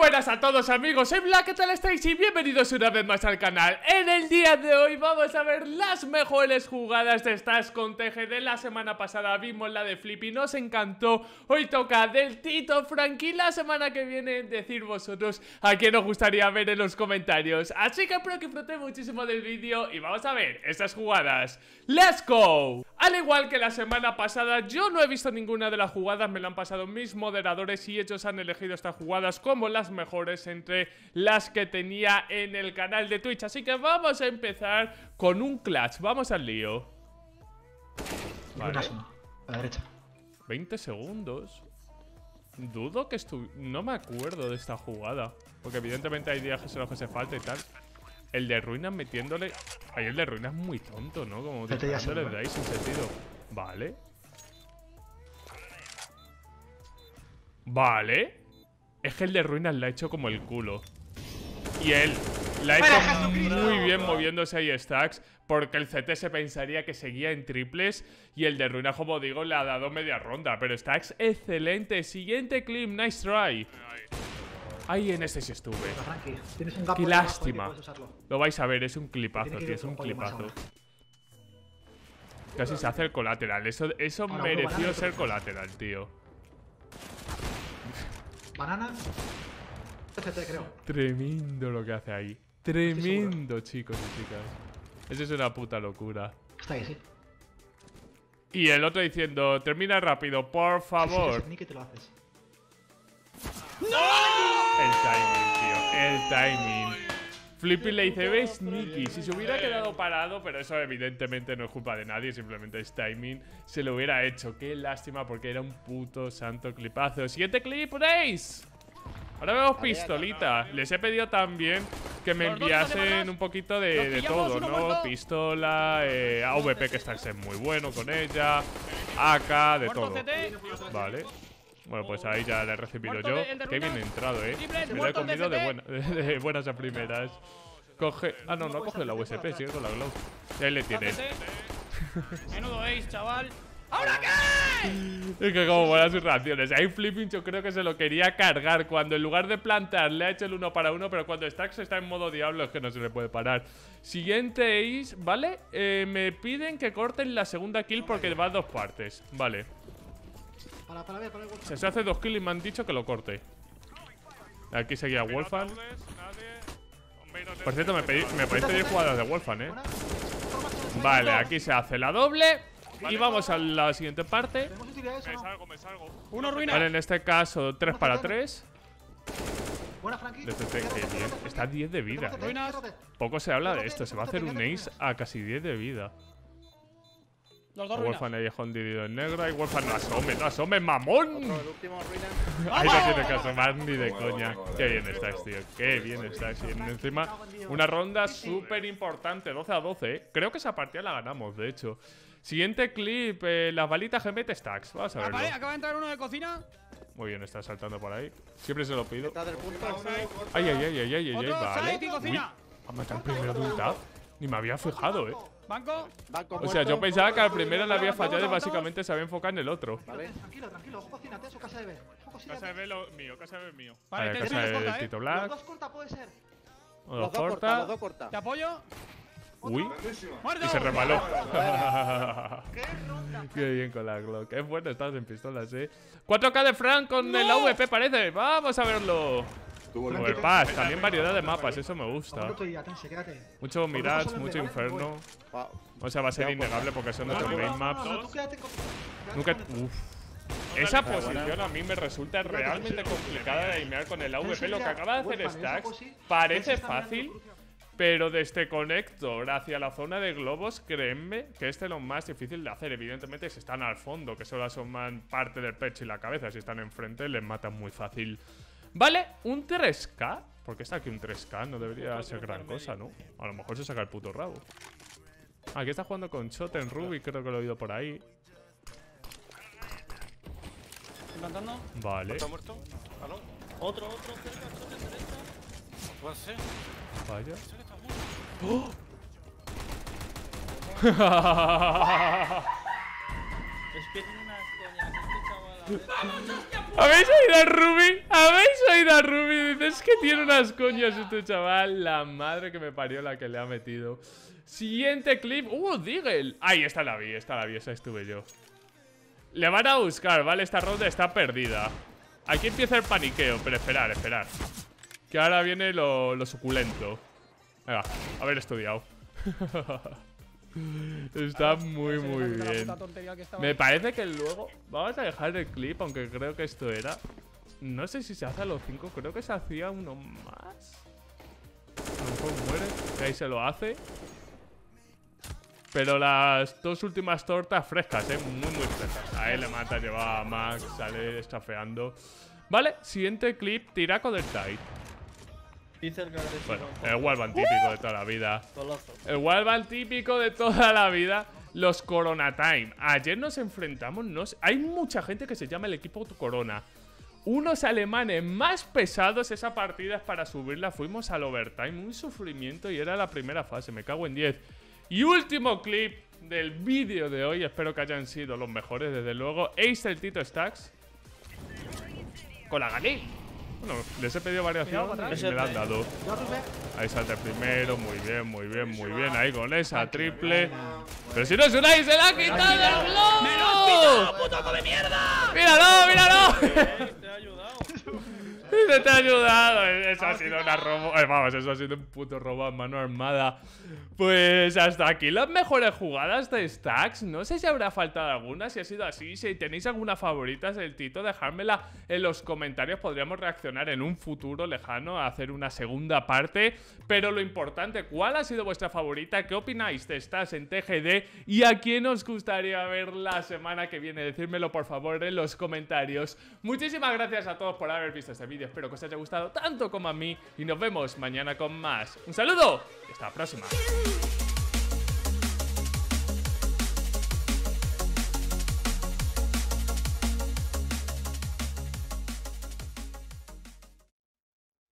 buenas a todos amigos, soy Black, ¿qué tal estáis? Y bienvenidos una vez más al canal. En el día de hoy vamos a ver las mejores jugadas de estas con TGD La semana pasada. Vimos la de Flippy, nos encantó. Hoy toca del Tito Frankie La semana que viene decir vosotros a quién os gustaría ver en los comentarios. Así que espero que disfrutéis muchísimo del vídeo y vamos a ver estas jugadas. ¡Let's go! Al igual que la semana pasada, yo no he visto ninguna de las jugadas, me lo han pasado mis moderadores y ellos han elegido estas jugadas como las mejores entre las que tenía en el canal de Twitch. Así que vamos a empezar con un clutch, vamos al lío. Vale. A la derecha. 20 segundos. Dudo que estuviera... No me acuerdo de esta jugada. Porque evidentemente hay días en los que se falta y tal. El de ruinas metiéndole... Ahí el de ruinas es muy tonto, ¿no? Como disparándole de ahí sin sentido. Vale. Vale. Es que el de ruinas la ha hecho como el culo. Y él la ha hecho muy bien moviéndose ahí stacks. Porque el CT se pensaría que seguía en triples. Y el de ruinas, como digo, le ha dado media ronda. Pero stacks, excelente. Siguiente clip, nice try. Ahí en ese sí estuve. Qué lástima. Lo vais a ver, es un clipazo, tío, es un clipazo. Casi se hace el colateral. Eso, eso mereció ser colateral, tío. Banana. creo. Tremendo lo que hace ahí. Tremendo, chicos y chicas. Eso es una puta locura. Está ahí, sí. Y el otro diciendo, termina rápido, por favor. Sí, te lo haces. ¡No! El timing, tío. El timing. Flippy le dice, ves, Nicky, si se hubiera quedado parado, pero eso evidentemente no es culpa de nadie, simplemente es timing, se lo hubiera hecho. Qué lástima porque era un puto santo clipazo. Siguiente clip, Ace. Ahora vemos pistolita. Les he pedido también que me enviasen un poquito de, todo, ¿no? Pistola, eh, AVP que está muy bueno con ella, AK, de todo. Vale. Bueno, pues ahí ya le he recibido yo. Qué bien entrado, eh. Me lo he comido de, buenas a primeras. Coge. Ah, no, no ha cogido la USP, sigue con la Glow. Ahí le tiene. Menudo ace, chaval. ¿Ahora qué? Es que como buenas sus reacciones. Ahí Flipping yo creo que se lo quería cargar. Cuando en lugar de plantar le ha hecho el uno para uno, pero cuando Stacks está en modo diablo es que no se le puede parar. Siguiente ace, ¿vale? Eh, me piden que corten la segunda kill porque va a dos partes. Vale. Para, para para ver, Se, se hace dos kills y me han dicho que lo corte. Aquí seguía Wolfan. Por cierto, me, pedí, me podéis pedir jugadas de Wolfan, eh. Vale, aquí se hace la doble. Y vamos a la siguiente parte. Me salgo, me salgo. Uno ruina. Vale, en este caso, 3 para 3. Buena, Frankie. Está a 10 de vida. ¿eh? Poco se habla de esto. Se va a hacer un ace a casi 10 de vida. Los dos Wolfan ahí escondido en negro. Y Wolfan no asome, no asome, mamón. Ahí no tiene que asomar ni de coña. Qué bien estás, tío. Qué bien estás. Y encima, una ronda súper importante. 12 a 12, ¿eh? Creo que esa partida la ganamos, de hecho. Siguiente clip, eh, las balitas GMT stacks. Vamos a verlo. Vale, acaba de entrar uno de cocina. Muy bien, está saltando por ahí. Siempre se lo pido. Ay, ay, ay, ay, ay, ay, vale. Uy, ha matado el primero de un tap. Ni me había fijado, eh. Banco. o sea, yo pensaba que al primero le había fallado y básicamente se había enfocado en el otro. Vale. Tranquilo, tranquilo. Ojo, cocínate eso, casa de B. Casa de B lo mío, casa de B mío. Vale, casa de Tito Black. Los dos corta puede ser. Los dos corta. Los dos corta. Te apoyo. Uy. Y se remaló. Qué bien con la Glock. Es bueno, estás en pistolas, eh. 4K de Frank con el AVP, parece. Vamos a verlo. El Pass, también variedad de mapas, eso me gusta. Mucho Mirage, mucho Inferno. O sea, va a ser innegable porque son otros game maps. Nunca. Uf. Esa posición a mí me resulta realmente complicada de aimear con el AVP. Lo que acaba de hacer Stacks parece fácil, pero desde Conector hacia la zona de globos, créenme que este es lo más difícil de hacer. Evidentemente, si están al fondo, que solo asoman parte del pecho y la cabeza, si están enfrente, les matan muy fácil. Vale, un 3K. ¿Por qué está aquí un 3K? No debería ser gran cosa, ¿no? A lo mejor se saca el puto rabo. Aquí está jugando con Shot en Ruby, creo que lo he oído por ahí. Implantando. Vale. ¿Está muerto? Otro, otro, cerca, cerca, cerca. ¿Puede ser? Vaya. ¡Oh! es que tiene unas coñas este chaval ¿Habéis oído a Ruby? ¿Habéis oído a Ruby? Dices que tiene unas coñas este chaval. La madre que me parió la que le ha metido. Siguiente clip. ¡Uh, Diggle! Ahí está la vi, está la vi, esa estuve yo. Le van a buscar, ¿vale? Esta ronda está perdida. Aquí empieza el paniqueo, pero esperar, esperar. Que ahora viene lo, lo suculento. Venga, haber estudiado. Está muy, muy bien. Me parece que luego... Vamos a dejar el clip, aunque creo que esto era... No sé si se hace a los 5, creo que se hacía uno más. A lo mejor muere, que ahí se lo hace. Pero las dos últimas tortas frescas, eh, muy, muy frescas. Ahí le mata, lleva a Max, sale estafeando. Vale, siguiente clip, Tiraco del Tide. Bueno, el Wallband típico de toda la vida. El Wallband típico de toda la vida. Los Corona Time. Ayer nos enfrentamos. No hay mucha gente que se llama el equipo Corona. Unos alemanes más pesados. Esa partida es para subirla. Fuimos al overtime. Un sufrimiento y era la primera fase. Me cago en 10. Y último clip del vídeo de hoy. Espero que hayan sido los mejores, desde luego. Ace el Tito Stacks. Con la Galil. Bueno, les he pedido variación y me la han dado. Ahí salta el primero, muy bien, muy bien, muy bien. Ahí con esa triple. Pero si no es un se la ha quitado el globo. ¡Me lo has puto come mierda! ¡Míralo, míralo! Se te ha ayudado. Eso ha sido una robo. Eh, vamos, eso ha sido un puto robo a mano armada. Pues hasta aquí las mejores jugadas de Stacks. No sé si habrá faltado alguna. Si ha sido así, si tenéis alguna favorita del Tito, dejármela en los comentarios. Podríamos reaccionar en un futuro lejano a hacer una segunda parte. Pero lo importante, ¿cuál ha sido vuestra favorita? ¿Qué opináis de Stacks en TGD? ¿Y a quién os gustaría ver la semana que viene? Decírmelo por favor en los comentarios. Muchísimas gracias a todos por haber visto este espero que os haya gustado tanto como a mí y nos vemos mañana con más. Un saludo y hasta la próxima.